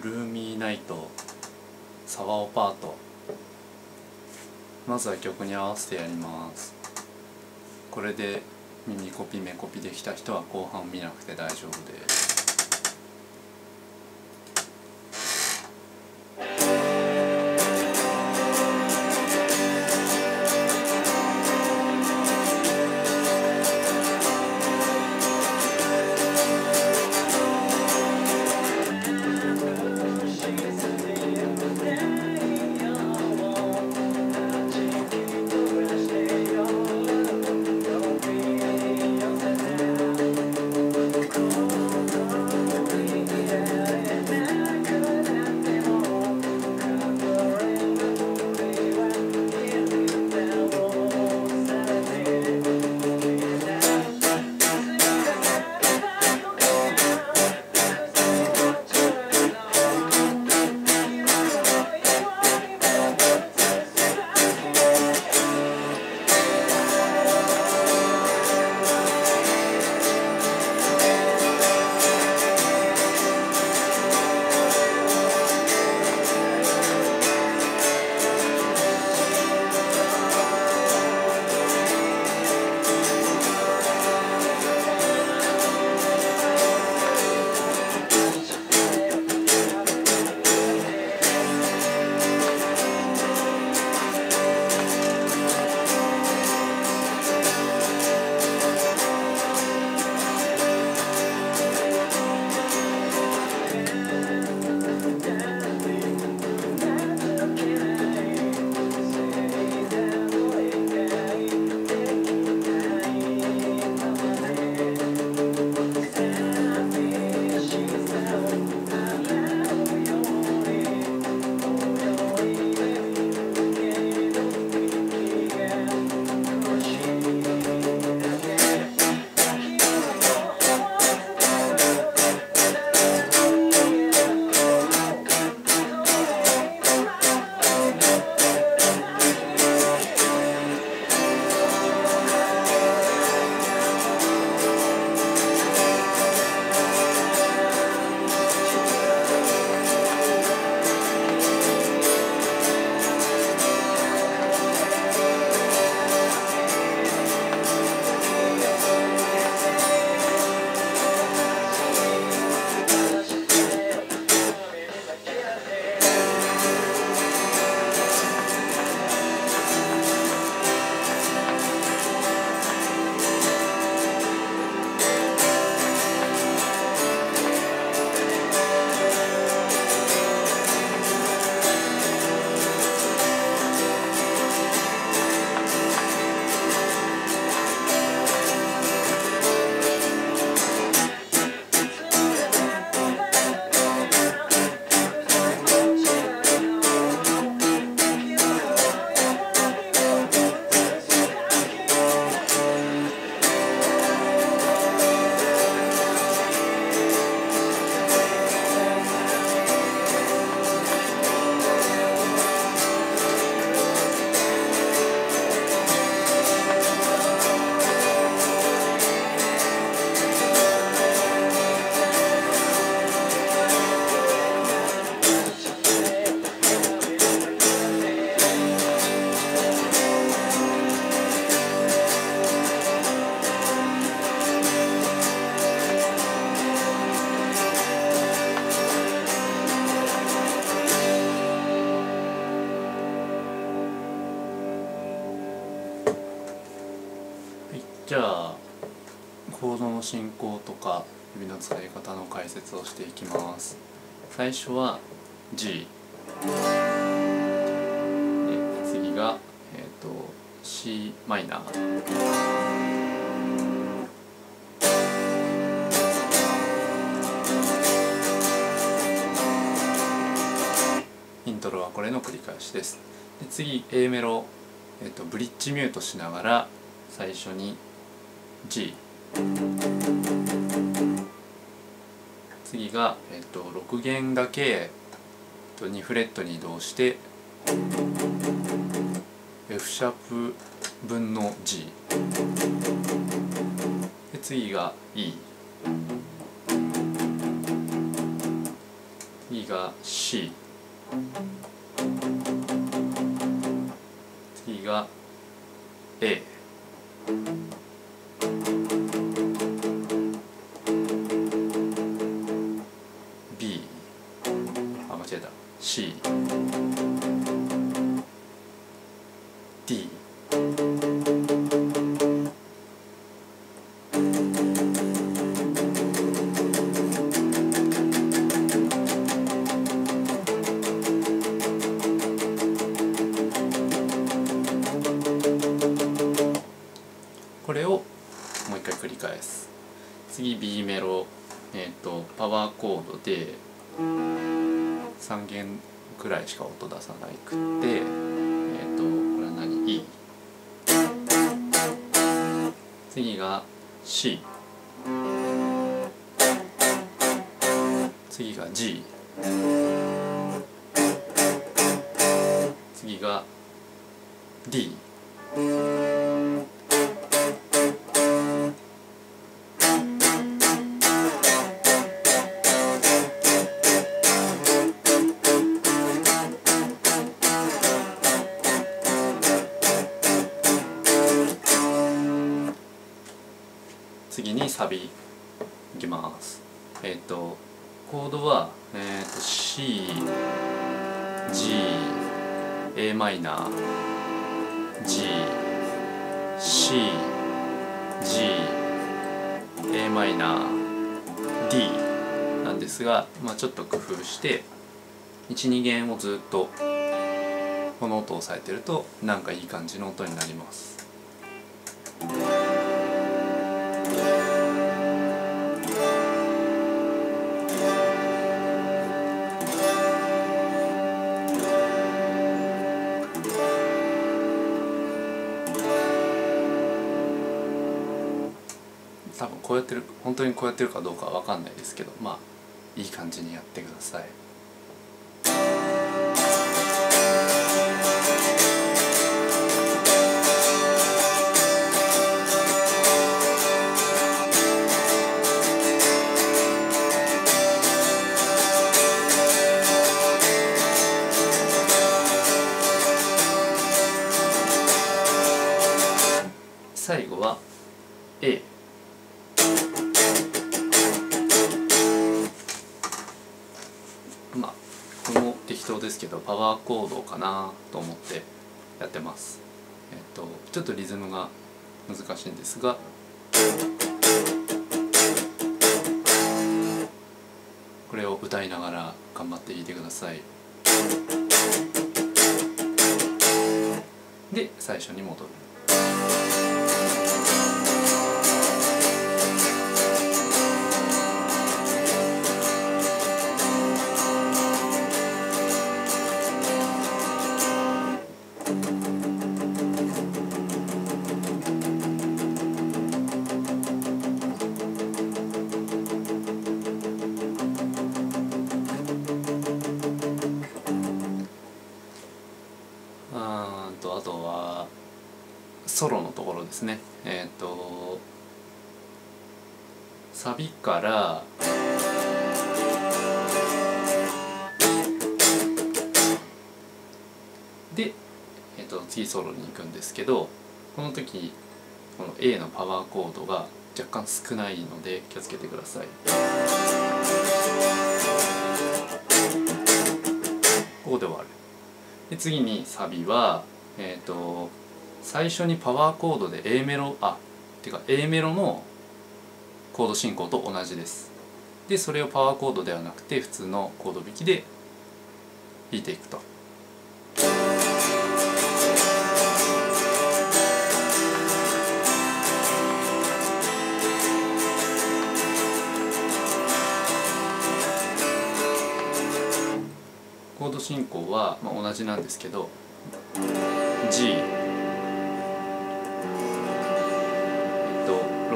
ブルーミーナイトサワオパート。まずは曲に合わせてやります。これで耳コピ目コピできた人は後半見なくて大丈夫です。じゃあコードの進行とか指の使い方の解説をしていきます。最初は G で次が、えーと、C マイナー。イントロはこれの繰り返しです。で次 A メロ、えーとブリッジミュートしながら最初に G 次が、えっと、6弦だけ、と、2フレットに移動して F シャープ分の G で次が E 次次が C 次が A thank you コードで3弦くらいしか音出さないくってえっ、とこれは何？E 次が C 次が G 次が D いきます。えっ、とコードはえっ、と C G a マイナー G C G a マイナー D なんですが、まあ、ちょっと工夫して12弦をずっとこの音を押さえてるとなんかいい感じの音になります。多分こうやってる本当にこうやってるかどうかは分かんないですけどまあいい感じにやってください。コードかなと思ってやってます。えっとちょっとリズムが難しいんですが。これを歌いながら頑張って弾いてください。で最初に戻る。ソロのところですね。えっ、とサビからで、えー、と次ソロに行くんですけどこの時この A のパワーコードが若干少ないので気をつけてください。ここで終わる。で次にサビはえっ、と最初にパワーコードで A メロあっていうか A メロのコード進行と同じです。でそれをパワーコードではなくて普通のコード弾きで弾いていくと。コード進行は、まあ、同じなんですけど G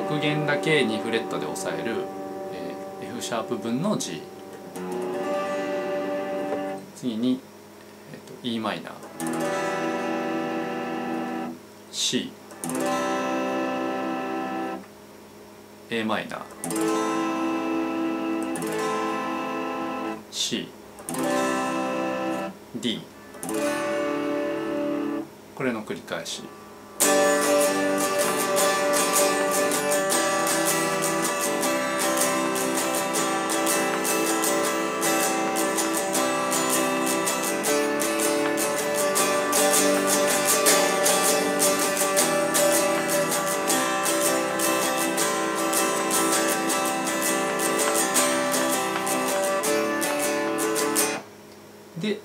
と6弦だけ2フレットで押さえる、えー F シャープ分の G 次に、えっと e マイナー。C A マイナー。C D これの繰り返し。で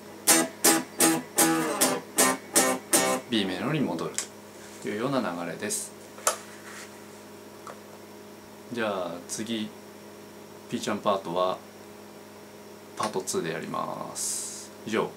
B メロに戻るというような流れです。じゃあ次ピーちゃんパートはパート2でやります。以上。